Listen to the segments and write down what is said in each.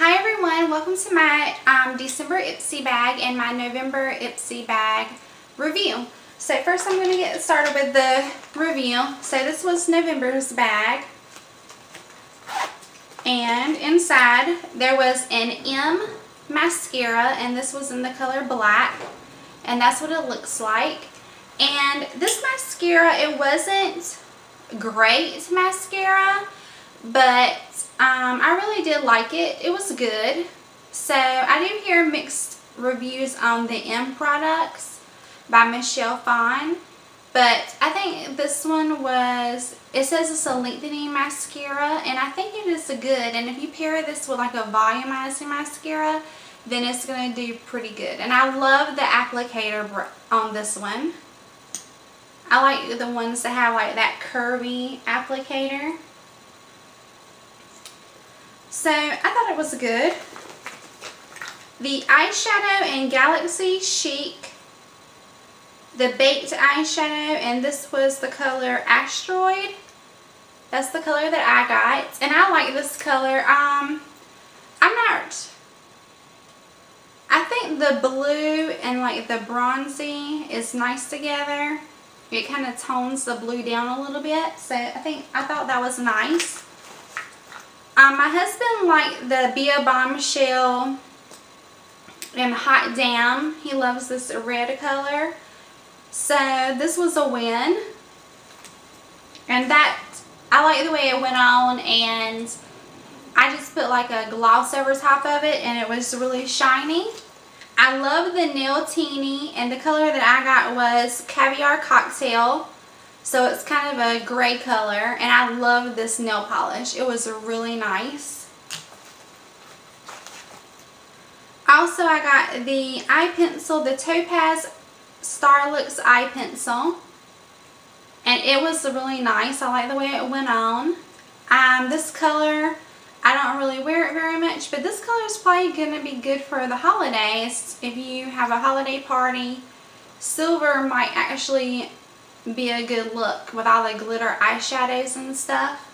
Hi everyone, welcome to my um, December Ipsy bag and my November Ipsy bag review. So first I'm going to get started with the review. So this was November's bag. And inside there was an M mascara and this was in the color black. And that's what it looks like. And this mascara, it wasn't great mascara, but um, I really did like it. It was good. So I do hear mixed reviews on the M products by Michelle Phan. But I think this one was, it says it's a lengthening mascara and I think it is a good. And if you pair this with like a volumizing mascara, then it's going to do pretty good. And I love the applicator on this one. I like the ones that have like that curvy applicator. So I thought it was good. The eyeshadow in Galaxy Chic, the baked eyeshadow, and this was the color Asteroid. That's the color that I got, and I like this color. Um, I'm not, I think the blue and like the bronzy is nice together. It kind of tones the blue down a little bit, so I think, I thought that was nice. Um, my husband liked the Be a Bombshell and Hot Damn. He loves this red color. So this was a win. And that, I like the way it went on and I just put like a gloss over top of it and it was really shiny. I love the Nailtini and the color that I got was Caviar Cocktail. So it's kind of a gray color and I love this nail polish. It was really nice. Also I got the eye pencil, the Topaz Starlooks eye pencil. And it was really nice. I like the way it went on. Um, this color, I don't really wear it very much, but this color is probably going to be good for the holidays. If you have a holiday party, silver might actually be a good look with all the glitter eyeshadows and stuff.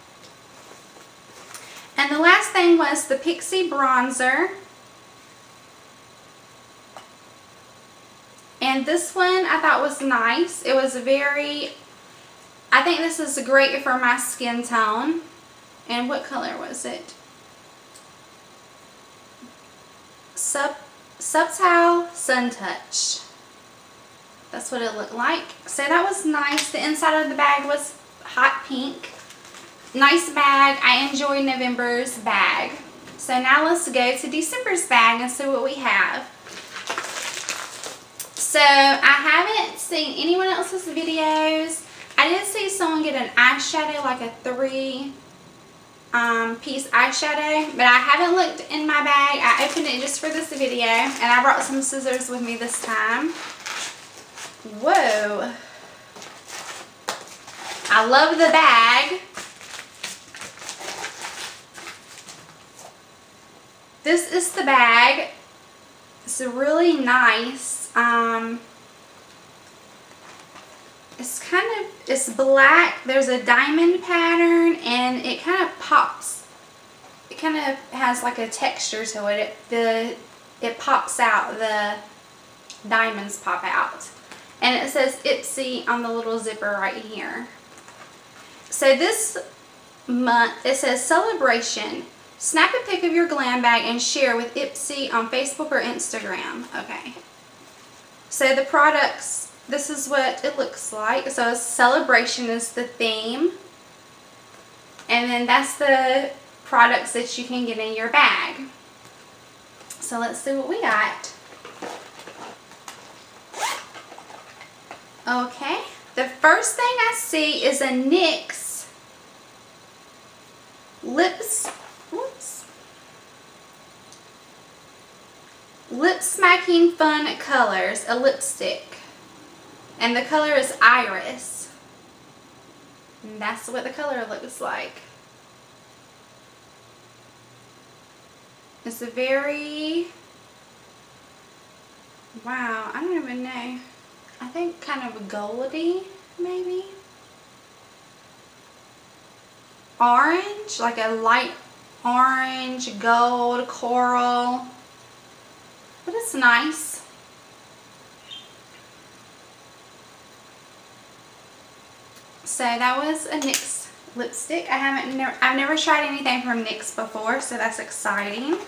And the last thing was the Pixi Bronzer. And this one I thought was nice. It was very, I think this is great for my skin tone. And what color was it? Sub, Subtile Sun Touch. That's what it looked like. So that was nice. The inside of the bag was hot pink. Nice bag. I enjoy November's bag. So now let's go to December's bag and see what we have. So I haven't seen anyone else's videos. I did see someone get an eyeshadow, like a three um, piece eyeshadow, but I haven't looked in my bag. I opened it just for this video, and I brought some scissors with me this time. Whoa. I love the bag. This is the bag. It's really nice. Um, it's kind of, it's black. There's a diamond pattern and it kind of pops. It kind of has like a texture to it. it the It pops out. The diamonds pop out. And it says Ipsy on the little zipper right here. So this month, it says Celebration. Snap a pic of your glam bag and share with Ipsy on Facebook or Instagram. Okay. So the products, this is what it looks like. So Celebration is the theme. And then that's the products that you can get in your bag. So let's see what we got. Okay, the first thing I see is a NYX lips, whoops, lip smacking fun colors, a lipstick. And the color is Iris. And that's what the color looks like. It's a very, wow, I don't even know. I think kind of goldy, maybe. Orange, like a light orange, gold, coral. But it's nice. So that was a NYX lipstick. I haven't I've never tried anything from NYX before, so that's exciting.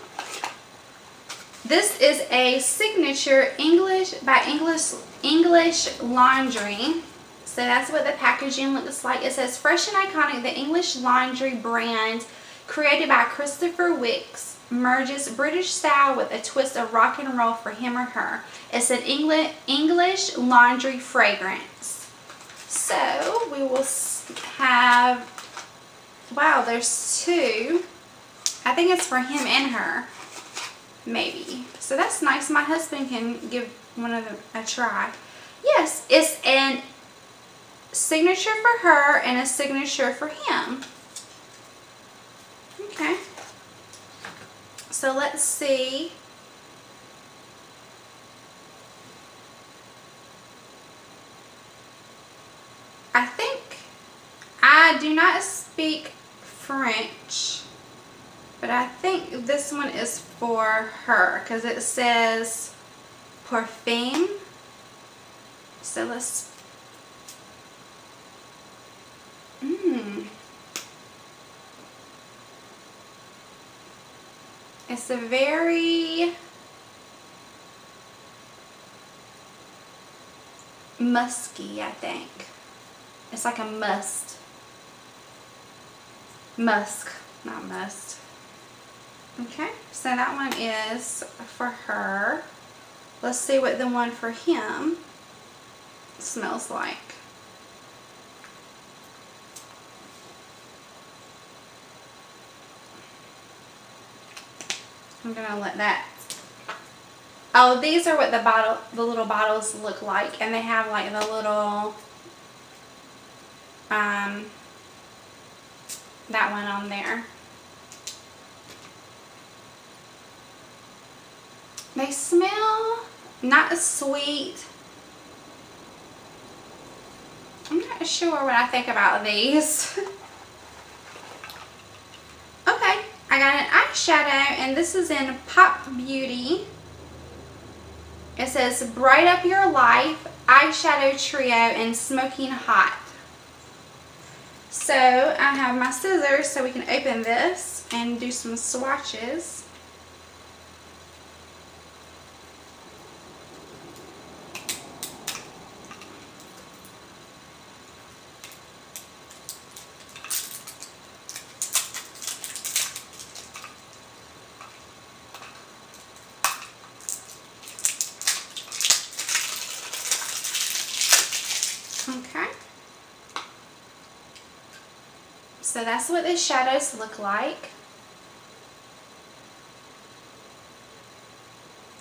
This is a signature English by English English Laundry. So that's what the packaging looks like. It says fresh and iconic, the English Laundry brand created by Christopher Wicks merges British style with a twist of rock and roll for him or her. It's an English English laundry fragrance. So we will have, wow, there's two. I think it's for him and her, maybe. So that's nice. My husband can give one of them a try. Yes, it's an signature for her and a signature for him. Okay. So let's see. I think I do not speak French, but I think this one is for her because it says Parfum. So let's Mmm. It's a very musky, I think. It's like a must. Musk, not must. Okay, so that one is for her. Let's see what the one for him smells like. I'm gonna let that oh these are what the bottle the little bottles look like and they have like the little um that one on there they smell not as sweet I'm not sure what I think about these okay, I got an eyeshadow and this is in Pop Beauty. It says Bright Up Your Life Eyeshadow Trio in Smoking Hot. So I have my scissors so we can open this and do some swatches. So that's what the shadows look like.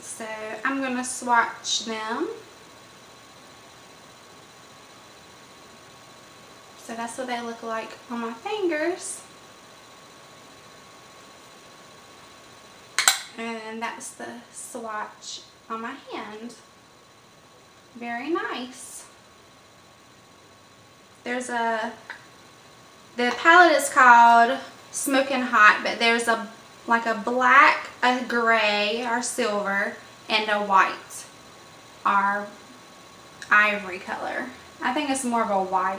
So I'm going to swatch them. So that's what they look like on my fingers. And that's the swatch on my hand. Very nice. There's a the palette is called Smoking Hot, but there's a like a black, a gray, or silver, and a white, or ivory color. I think it's more of a white.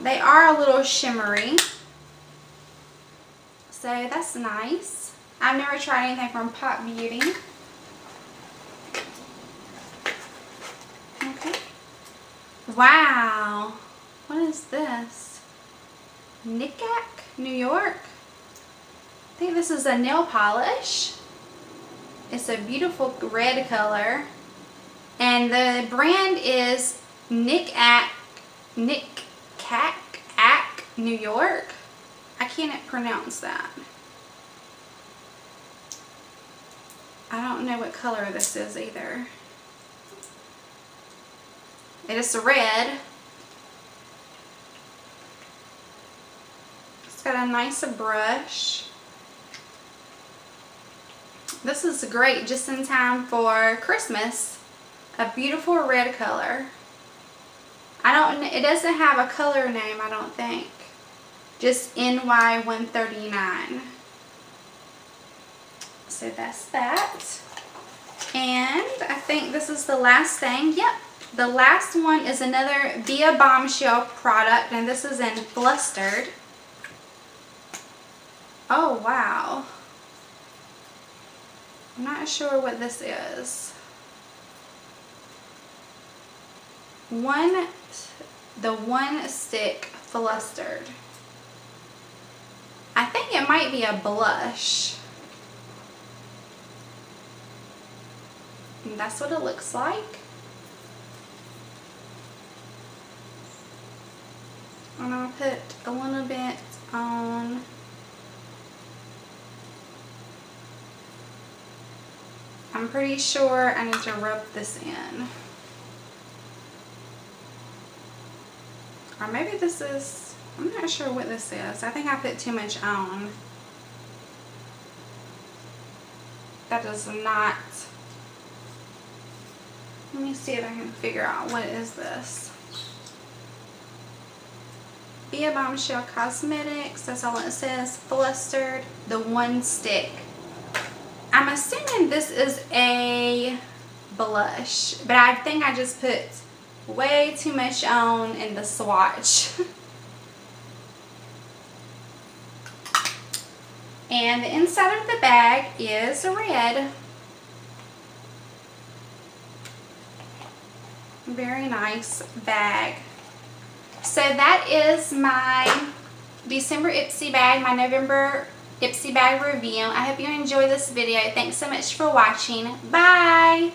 They are a little shimmery. So that's nice. I've never tried anything from Pop Beauty. Okay. Wow. What is this? Nickack, New York. I think this is a nail polish. It's a beautiful red color. And the brand is Nick Ack, Nick Ack, New York. I can't pronounce that. I don't know what color this is either. It is red. Got a nice brush. This is great just in time for Christmas. A beautiful red color. I don't, it doesn't have a color name, I don't think. just NY139. So that's that. And I think this is the last thing. Yep, the last one is another Be a Bombshell product, and this is in Flustered. Oh, wow. I'm not sure what this is. One, the one stick flustered. I think it might be a blush. And that's what it looks like. And to put a little bit on I'm pretty sure I need to rub this in. Or maybe this is, I'm not sure what this is. I think I put too much on. That does not, let me see if I can figure out what is this. Be a Bombshell Cosmetics, that's all it says, Flustered, the one stick. I'm assuming this is a blush, but I think I just put way too much on in the swatch. and the inside of the bag is a red. Very nice bag. So that is my December Ipsy bag, my November Ipsy bag review. I hope you enjoy this video. Thanks so much for watching. Bye!